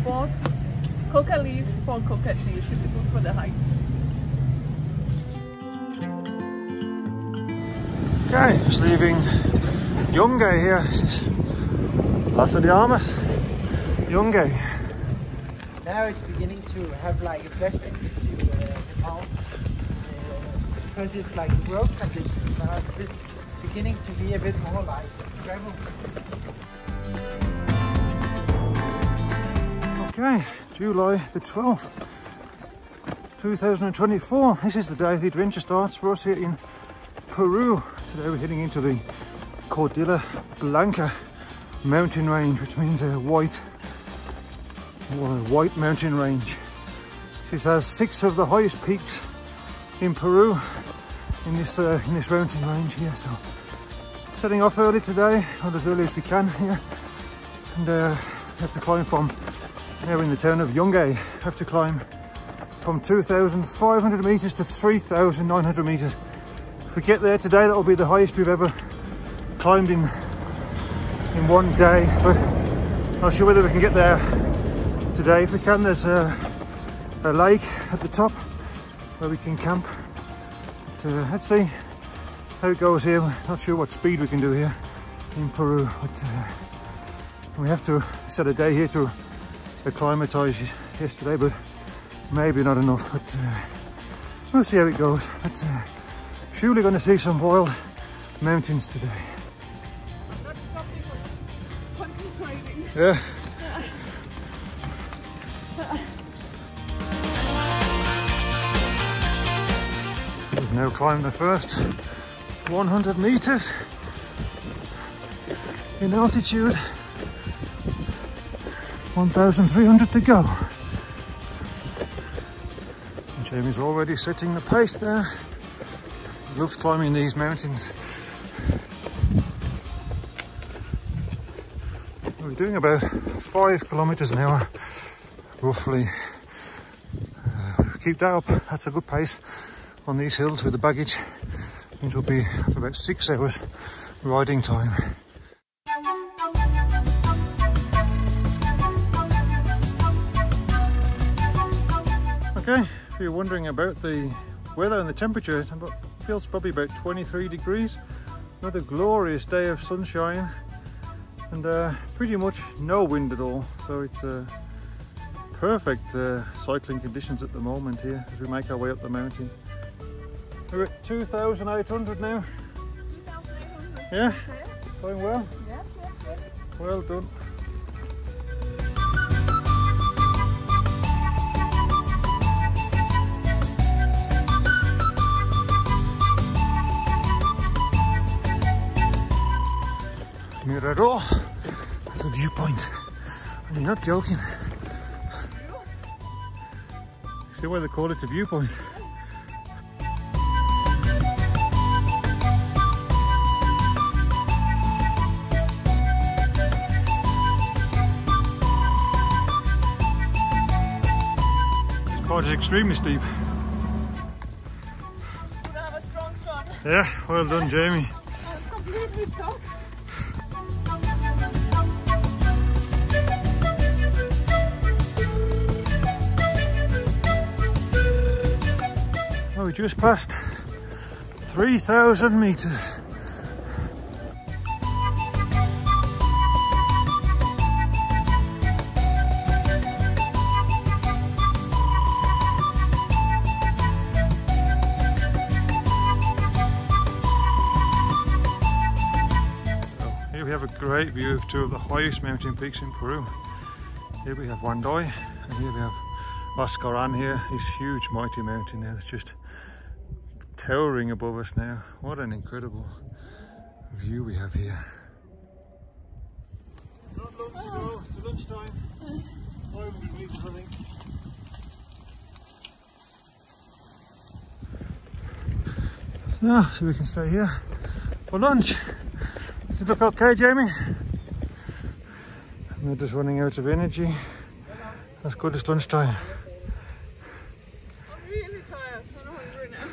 support. Coca leaves for coca tea, super good for the heights. Okay, just leaving Yungay here. This is Paso de Armas, Yungay. Now it's beginning to have like a flashback to uh, Nepal. Uh, because it's like road conditions now it's beginning to be a bit more like gravel. Okay, July the 12th, 2024. This is the day the adventure starts for us here in Peru. Today we're heading into the Cordillera Blanca mountain range, which means a white, well, a white mountain range. This has six of the highest peaks in Peru in this uh, in this mountain range here. So setting off early today, or as early as we can here, and uh, have to climb from now in the town of Yungay. Have to climb from 2,500 meters to 3,900 meters. If we get there today, that will be the highest we've ever climbed in in one day. But not sure whether we can get there today. If we can, there's a, a lake at the top where we can camp. But, uh, let's see how it goes here. Not sure what speed we can do here in Peru. But uh, we have to set a day here to acclimatise yesterday, but maybe not enough. But uh, we'll see how it goes. But uh, surely going to see some wild mountains today. Not stopping, but concentrating. Yeah. We've now climbed the first 100 meters in altitude. 1,300 to go. And Jamie's already setting the pace there. He loves climbing these mountains. We're doing about five kilometers an hour, roughly. Uh, keep that up, that's a good pace on these hills with the baggage. It will be about six hours riding time. Okay, if you're wondering about the weather and the temperature, it feels probably about 23 degrees. Another glorious day of sunshine and uh, pretty much no wind at all. So it's uh, perfect uh, cycling conditions at the moment here as we make our way up the mountain. We're at 2,800 now. 2,800. Yeah, going well. Yes, yes, yes. Well done. Mirador, that's a viewpoint. I'm not joking. See why they call it a viewpoint? This part is extremely steep. Have a strong sun. Yeah, well done, Jamie. We just passed 3,000 meters. Here we have a great view of two of the highest mountain peaks in Peru. Here we have Huandoy and here we have Huascarán here, this huge mighty mountain now that's just towering above us now. What an incredible view we have here. Not long to go, it's lunchtime. 500 meters I think. So, so we can stay here for lunch. Does it look okay, Jamie? We're just running out of energy. That's good, it's lunchtime. I'm really tired. I'm hungry now.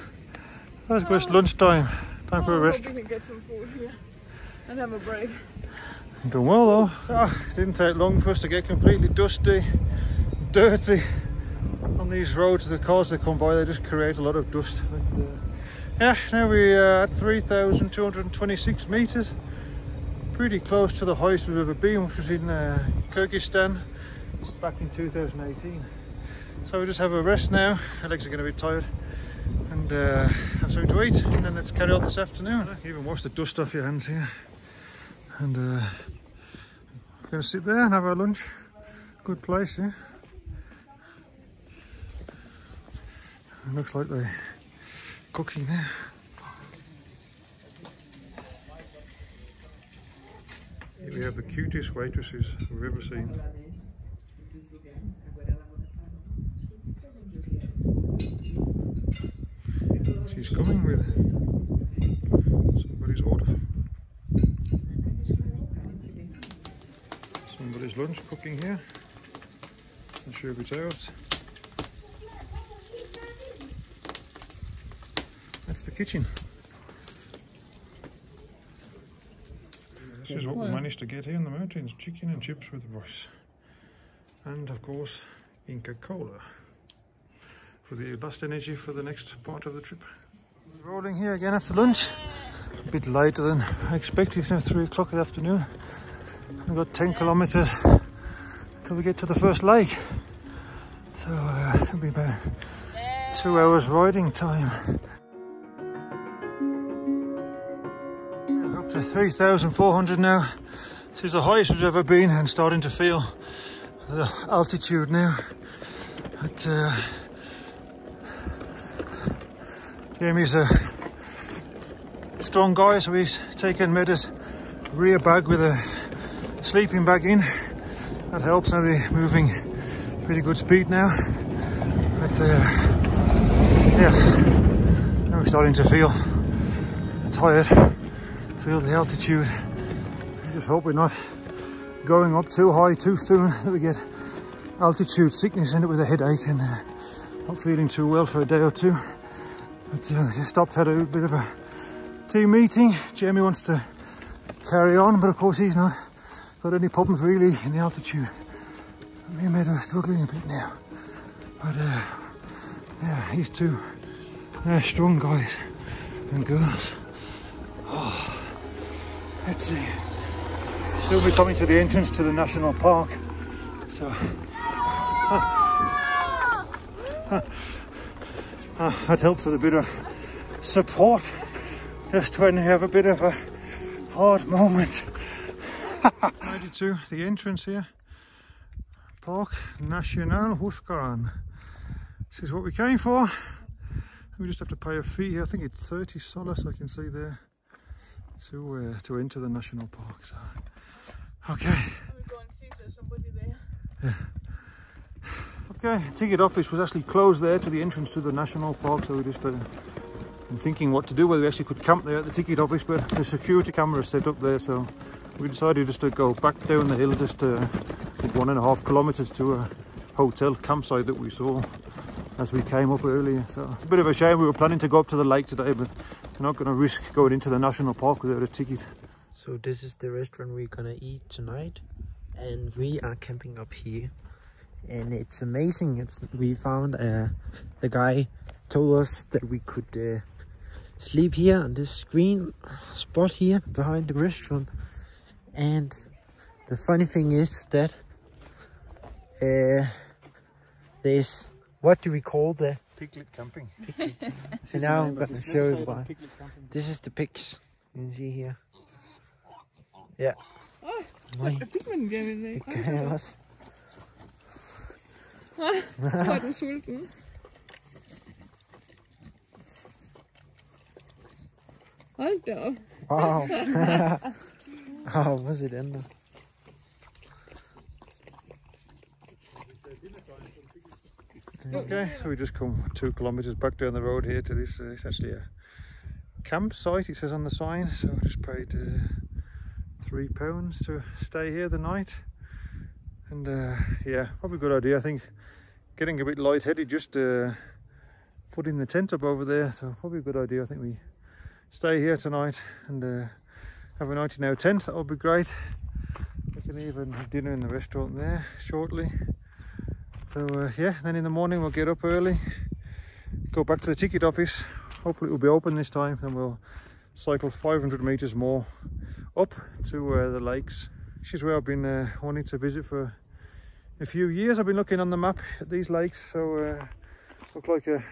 That's good, it's lunchtime. Time for a Oh, rest. can get some food here and have a break. Done well though. So, didn't take long for us to get completely dusty, dirty on these roads. The cars that come by, they just create a lot of dust. But, uh, yeah, now we're at 3,226 meters. Pretty close to the highest we've ever been, which was in uh, Kyrgyzstan back in 2018. So we just have a rest now. Our legs are going to be tired and uh, have something to eat and then let's carry on this afternoon. Even wash the dust off your hands here. And uh, we're going to sit there and have our lunch. Good place, yeah. It looks like they're cooking there. Here we have the cutest waitresses we've ever seen. She's coming with somebody's order. Somebody's lunch cooking here. Not sure it's ours. That's the kitchen. This is what we managed to get here in the mountains. Chicken and chips with rice. And of course, Inca Cola. For the last energy for the next part of the trip. Rolling here again after lunch. A bit later than I expected. It's now 3 o'clock in the afternoon. We've got 10 kilometers until we get to the first lake. So uh, it'll be about two hours riding time. Up to 3,400 now. This is the highest we've ever been and starting to feel the altitude now. But uh, Jamie's a strong guy, so he's taken Meda's rear bag with a sleeping bag in. That helps. Now we're moving pretty good speed now. But uh, yeah, now we're starting to feel tired, feel the altitude. Just hope we're not going up too high too soon that we get altitude sickness and it with a headache and uh, not feeling too well for a day or two. But uh, just stopped, had a bit of a team meeting. Jamie wants to carry on, but of course he's not got any problems really in the altitude. Me and Med are struggling a bit now. But uh, yeah, he's two uh, strong guys and girls. Oh, let's see. Still be coming to the entrance to the national park. So. Uh, that helps with a bit of support just when you have a bit of a hard moment. Made it to the entrance here. Park National Huascarán. This is what we came for. We just have to pay a fee here. I think it's 30 soles I can see there to uh, to enter the national park. So, okay. We'll go and see if there's somebody there. Yeah. Okay, ticket office was actually closed there to the entrance to the national park, so we just uh, been thinking what to do, whether we actually could camp there at the ticket office, but the security camera is set up there, so we decided just to go back down the hill, just uh, one and a half kilometres to a hotel campsite that we saw as we came up earlier. So it's a bit of a shame. We were planning to go up to the lake today, but we're not going to risk going into the national park without a ticket. So this is the restaurant we're gonna eat tonight and we are camping up here and it's amazing. It's we found a, a guy told us that we could uh, sleep here on this green spot here behind the restaurant. And the funny thing is that uh, there's what do we call the Piglet camping. so now I'm gonna show you why. This is the pigs. You can see here. Yeah. Åh, jeg fik du er sulten? Hold da op. Wow. wow, hvor den der? Okay, so we just come two kilometres back down the road here to this. Uh, it's actually a campsite, it says on the sign. So we just paid uh, three pounds to stay here the night. And uh, yeah, probably a good idea. I think getting a bit light-headed just uh, putting the tent up over there. So probably a good idea. I think we stay here tonight and uh, have a night in our tent. That would be great. We can even have dinner in the restaurant there shortly. So uh, yeah, then in the morning we'll get up early, go back to the ticket office. Hopefully it will be open this time, and we'll cycle 500 meters more up to uh, the lakes. Is where I've been uh, wanting to visit for a few years. I've been looking on the map at these lakes, so uh, look like a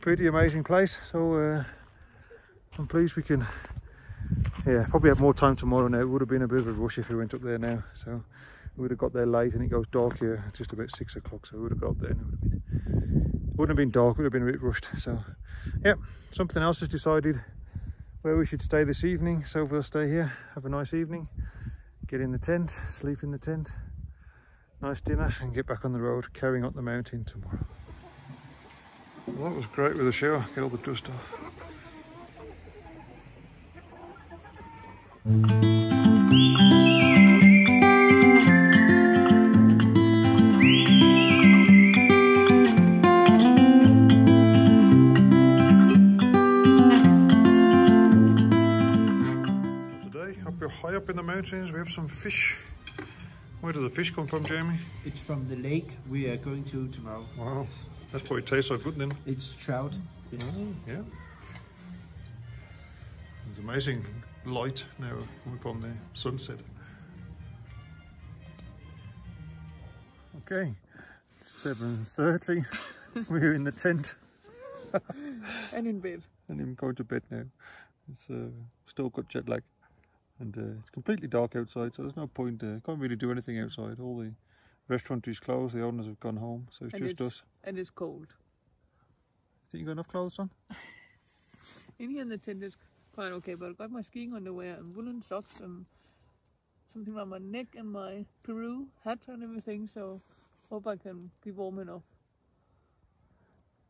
pretty amazing place. So uh, I'm pleased we can, yeah, probably have more time tomorrow now. It would have been a bit of a rush if we went up there now. So we would have got there late and it goes dark here just about six o'clock. So we would have got up there and it would have been, wouldn't have been dark, it would have been a bit rushed. So yeah, something else has decided where we should stay this evening. So we'll stay here, have a nice evening, get in the tent, sleep in the tent, nice dinner and get back on the road, carrying up the mountain tomorrow. Well, that was great with the shower, get all the dust off. Some fish. Where do the fish come from, Jamie? It's from the lake we are going to tomorrow. Wow, that's probably tastes so good then. It's trout. It's Yeah. It's amazing light now when we come there, sunset. Okay, 7.30, we're in the tent And in bed. and I'm going to bed now. It's uh, still got jet lag and uh, it's completely dark outside so there's no point, uh, can't really do anything outside. All the restaurant is closed, the owners have gone home so it's And just it's, us. and it's cold. Think you got enough clothes on? In here in the tent is quite okay, but I've got my skiing underwear and woolen socks and something around my neck and my Peru hat and everything, so hope I can be warm enough.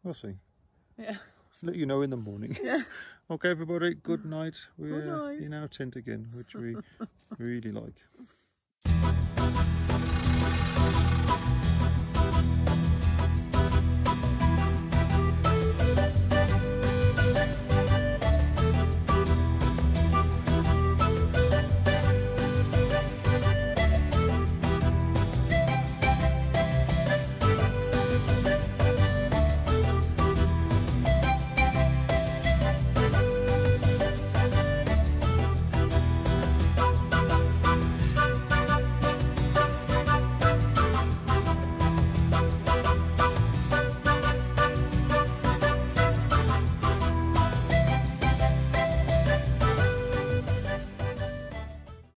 We'll see. Yeah. let you know in the morning. Yeah. okay, everybody, good night. We're, good night. In our tent again, which we really like.